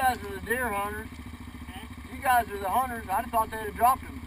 guys are the deer hunters. You guys are the hunters. I thought they'd have dropped him.